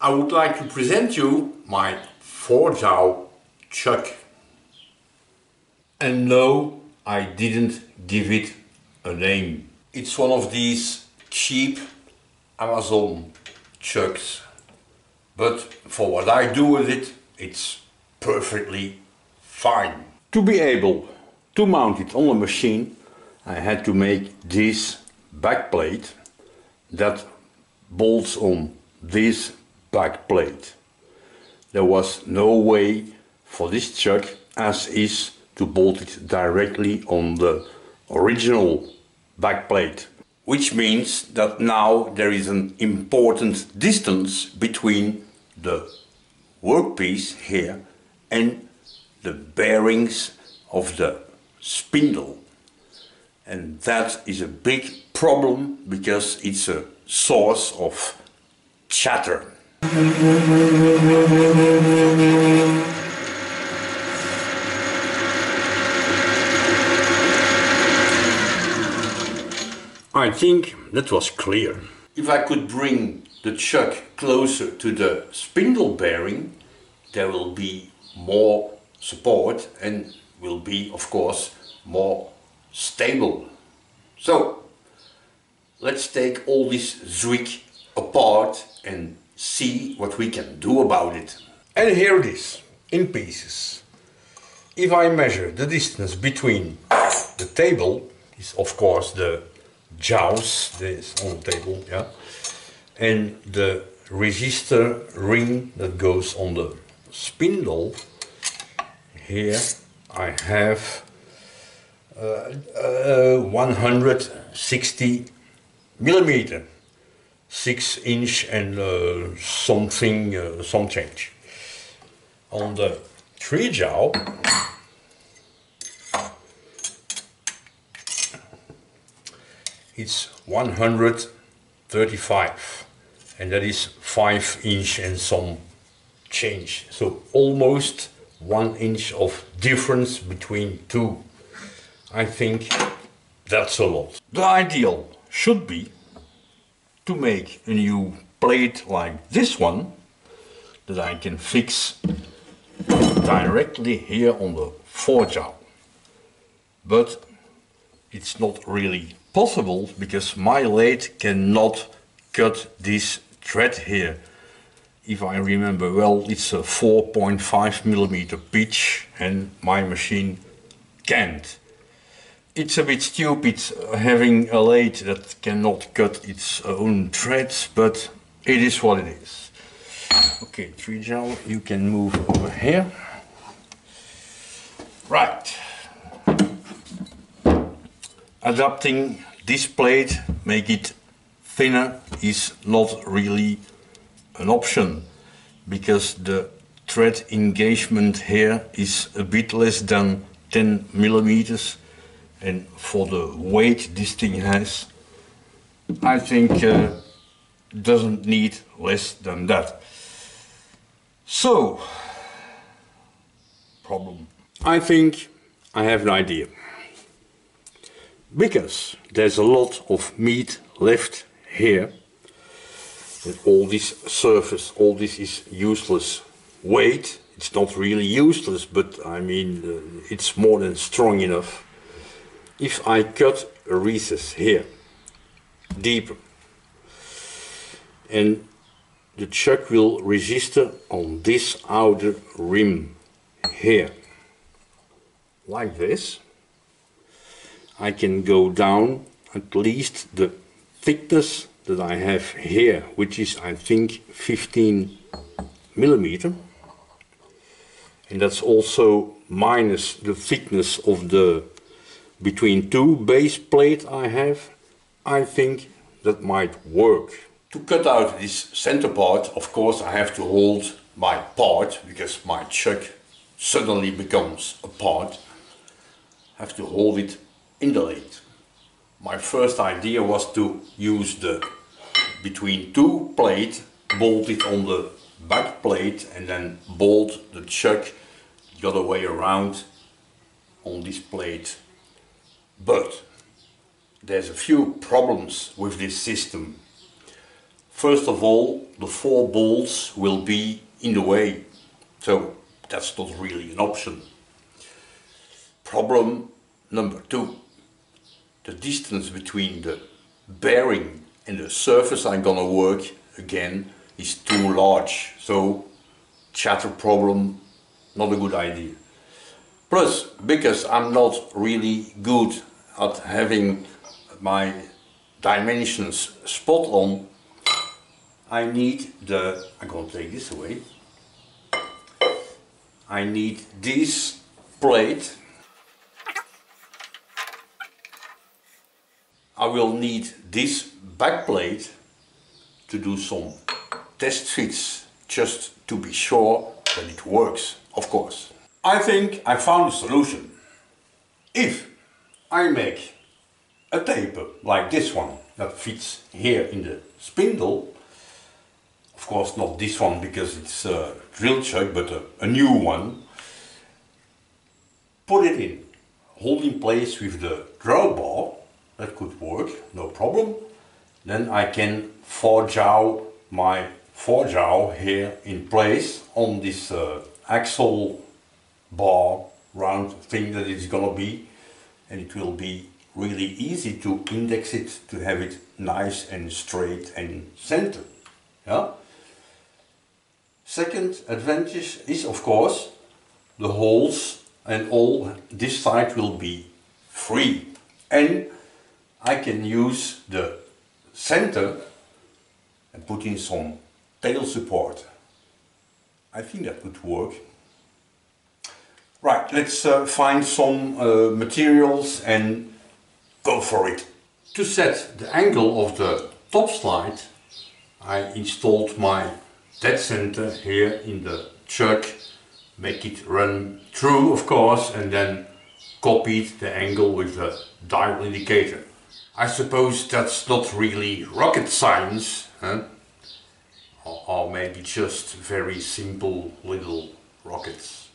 I would like to present you my four jaw chuck. And no, I didn't give it a name. It's one of these cheap Amazon chucks. But for what I do with it, it's perfectly fine. To be able to mount it on the machine, I had to make this back plate that bolts on this back plate. There was no way for this chuck as is to bolt it directly on the original back plate. Which means that now there is an important distance between the workpiece here and the bearings of the spindle. And that is a big problem because it's a source of chatter. I think that was clear. If I could bring the chuck closer to the spindle bearing, there will be more support and will be, of course, more stable. So, let's take all this Zwick apart and see what we can do about it. And here it is, in pieces. If I measure the distance between the table, is of course the jaws, this on the table, yeah, and the resistor ring that goes on the spindle, here I have uh, uh, 160 millimeter, six inch and uh, something, uh, some change. On the three jaw, it's 135 and that is five inch and some change. So almost one inch of difference between two. I think that's a lot. The ideal should be to make a new plate like this one that I can fix directly here on the four jaw. But it's not really possible because my lathe cannot cut this thread here if I remember well, it's a 4.5 millimeter pitch and my machine can't. It's a bit stupid uh, having a lathe that cannot cut its own threads, but it is what it is. Okay, three jaw, you can move over here. Right. Adapting this plate, make it thinner, is not really an option because the thread engagement here is a bit less than 10 millimeters and for the weight this thing has I think uh, doesn't need less than that. So, problem. I think I have an idea. Because there's a lot of meat left here all this surface, all this is useless weight. It's not really useless, but I mean, uh, it's more than strong enough. If I cut a recess here, deeper, and the chuck will register on this outer rim here, like this, I can go down at least the thickness that I have here, which is I think 15 millimeter. And that's also minus the thickness of the between two base plate I have. I think that might work. To cut out this center part, of course, I have to hold my part because my chuck suddenly becomes a part. I have to hold it in the lathe. My first idea was to use the between two plates, bolt it on the back plate and then bolt the chuck the other way around on this plate. But there's a few problems with this system. First of all, the four balls will be in the way, so that's not really an option. Problem number two, the distance between the bearing and the surface I'm gonna work again is too large, so chatter problem, not a good idea. Plus, because I'm not really good at having my dimensions spot on, I need the, I'm going to take this away, I need this plate, I will need this back plate to do some test fits just to be sure that it works, of course. I think I found a solution. If I make a taper like this one that fits here in the spindle, of course not this one because it's a drill chuck but a, a new one, put it in, hold in place with the drawbar, that could work, no problem. Then I can forge out my forge out here in place on this uh, axle bar round thing that it's gonna be and it will be really easy to index it to have it nice and straight and centered yeah? Second advantage is of course the holes and all this side will be free. And I can use the center and put in some tail support. I think that would work Right, let's uh, find some uh, materials and go for it. To set the angle of the top slide, I installed my dead center here in the chuck, make it run true of course, and then copied the angle with the dial indicator. I suppose that's not really rocket science, huh? or, or maybe just very simple little rockets.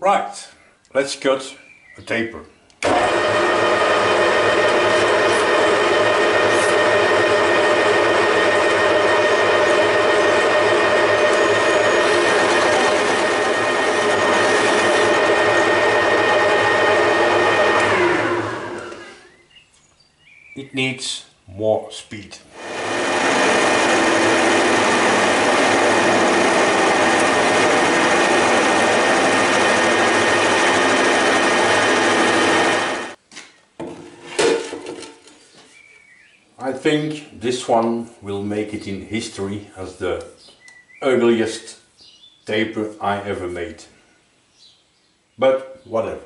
Right, let's cut a taper. It needs more speed. Think this one will make it in history as the ugliest taper I ever made. But whatever.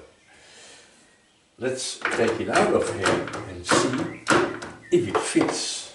Let's take it out of here and see if it fits.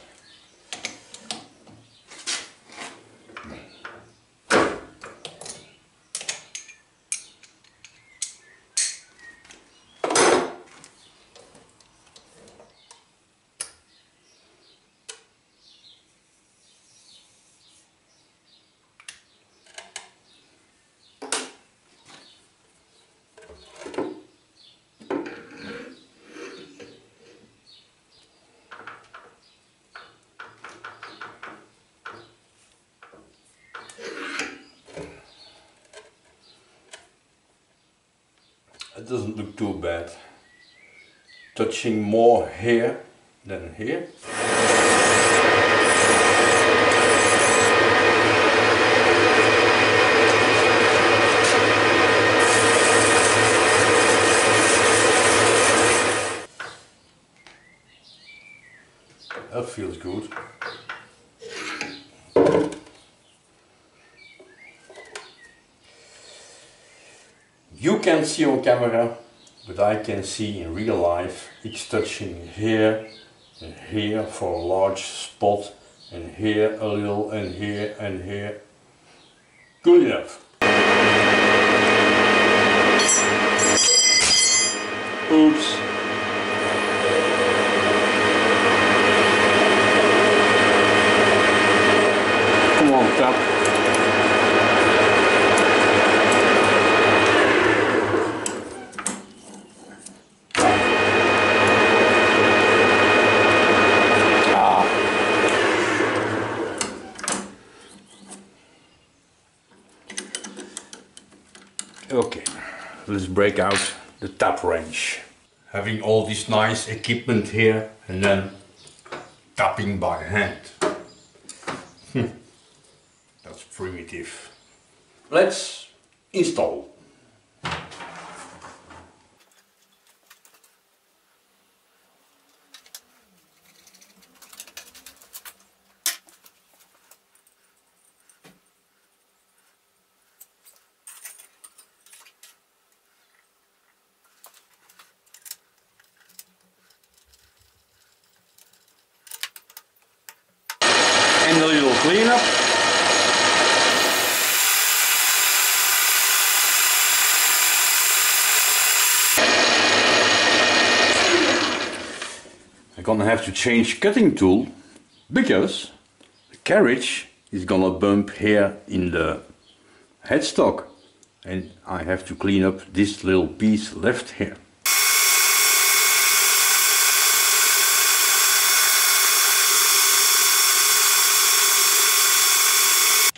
It doesn't look too bad. Touching more here than here. That feels good. You can see on camera, but I can see in real life it's touching here and here for a large spot and here a little and here and here. Good enough. Oops. Okay, let's break out the tap wrench. Having all this nice equipment here and then tapping by hand. Hmm. That's primitive. Let's install. and a little cleanup. I'm gonna have to change cutting tool because the carriage is gonna bump here in the headstock and I have to clean up this little piece left here.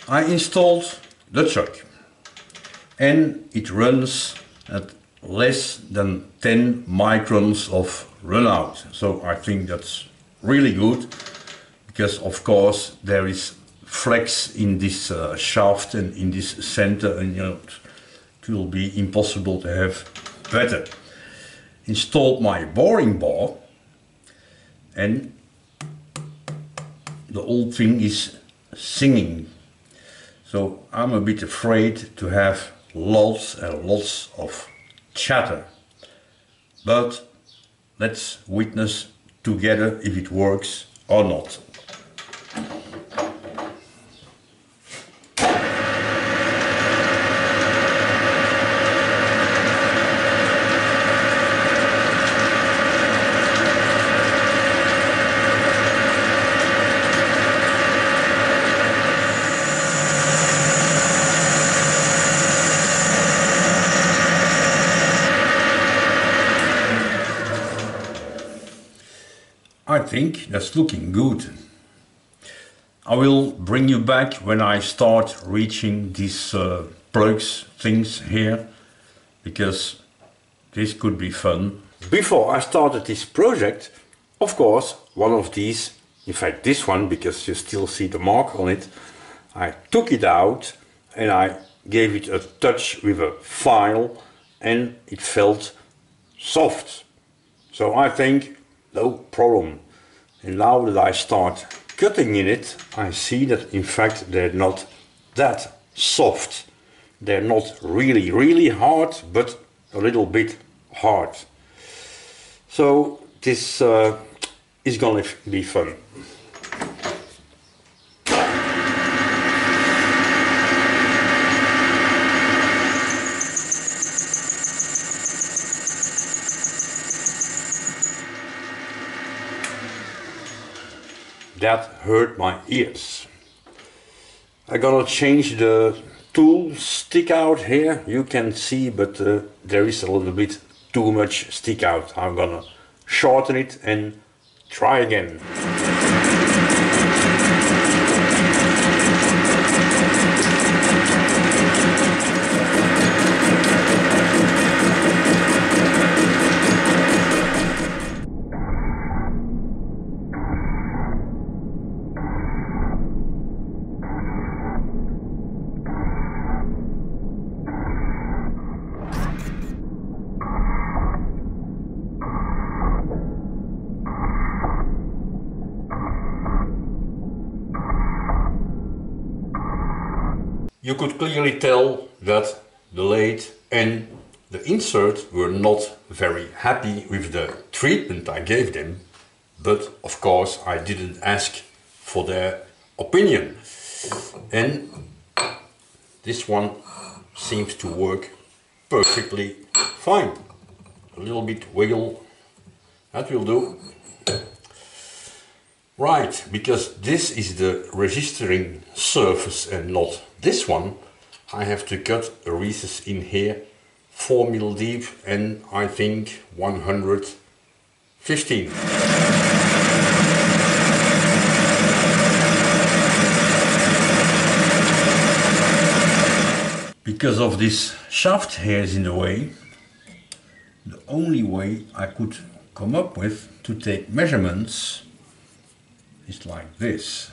I installed the chuck and it runs at less than 10 microns of runout. So I think that's really good because of course there is flex in this uh, shaft and in this center and you know it will be impossible to have better. Installed my boring bar and the whole thing is singing so I'm a bit afraid to have lots and lots of chatter. But let's witness together if it works or not. Think that's looking good. I will bring you back when I start reaching these uh, plugs things here because this could be fun. Before I started this project, of course, one of these, in fact this one because you still see the mark on it, I took it out and I gave it a touch with a file and it felt soft. So I think no problem. And now that I start cutting in it, I see that in fact they're not that soft. They're not really, really hard, but a little bit hard. So this uh, is gonna be fun. That hurt my ears. I'm gonna change the tool stick out here. You can see but uh, there is a little bit too much stick out. I'm gonna shorten it and try again and the insert were not very happy with the treatment I gave them, but of course I didn't ask for their opinion. And this one seems to work perfectly fine. A little bit wiggle, that will do. Right, because this is the registering surface and not this one, I have to cut a recess in here 4 mil deep and I think 115. because of this shaft here is in the way, the only way I could come up with to take measurements is like this.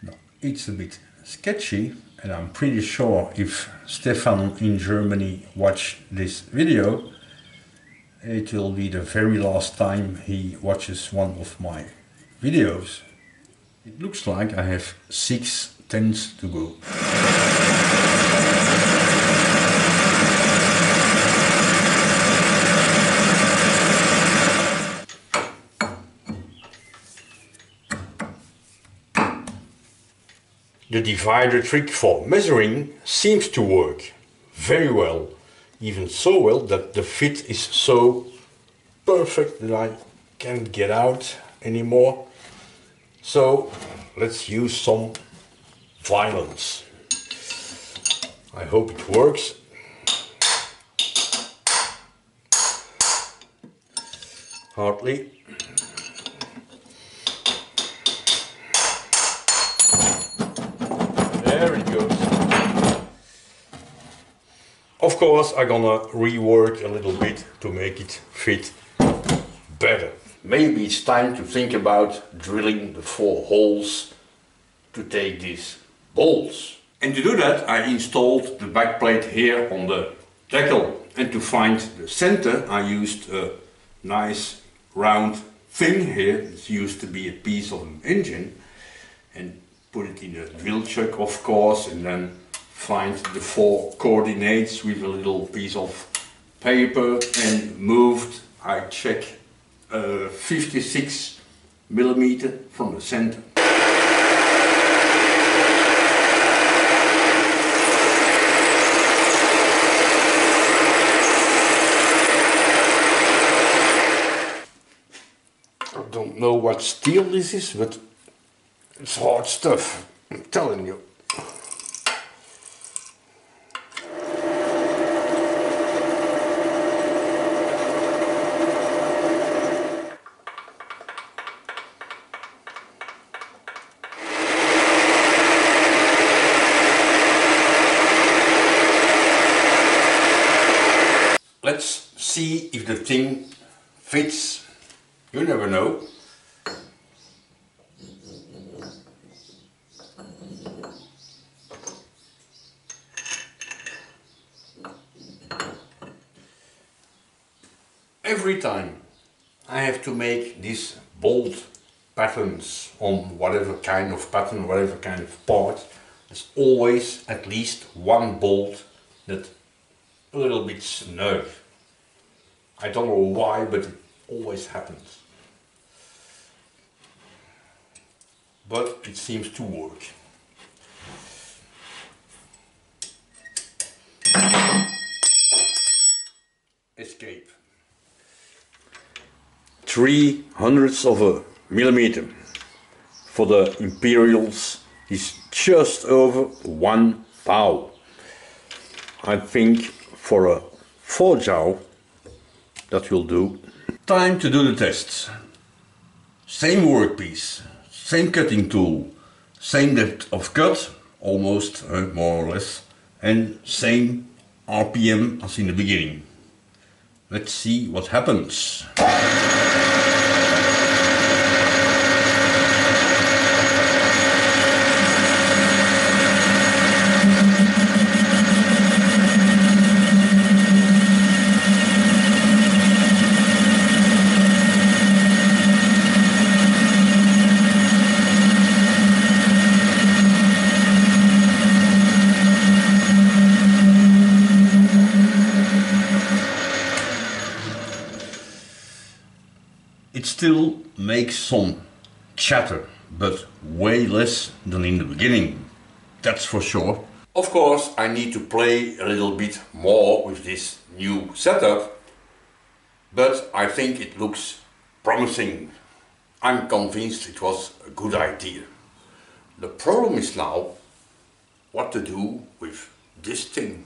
Now, it's a bit sketchy and I'm pretty sure if Stefan in Germany watch this video it will be the very last time he watches one of my videos. It looks like I have six tenths to go. The divider trick for measuring seems to work very well. Even so well that the fit is so perfect that I can't get out anymore. So let's use some violence. I hope it works. Hardly. Course, I'm gonna rework a little bit to make it fit better. Maybe it's time to think about drilling the four holes to take these bolts. And to do that, I installed the backplate here on the Deckel. And to find the center, I used a nice round thing here. It used to be a piece of an engine. And put it in a drill chuck, of course, and then find the four coordinates with a little piece of paper and moved I check uh, 56 millimeter from the center. I don't know what steel this is, but it's hard stuff, I'm telling you. let's see if the thing fits. You never know. Every time I have to make these bold patterns on whatever kind of pattern, whatever kind of part, there's always at least one bolt that a little bit nerve. I don't know why, but it always happens. But it seems to work. Escape. Three hundredths of a millimeter for the Imperials is just over one thou. I think for a 4 jaw that will do. Time to do the tests. Same workpiece, same cutting tool, same depth of cut, almost uh, more or less, and same RPM as in the beginning. Let's see what happens. Still makes some chatter, but way less than in the beginning. That's for sure. Of course, I need to play a little bit more with this new setup, but I think it looks promising. I'm convinced it was a good idea. The problem is now what to do with this thing.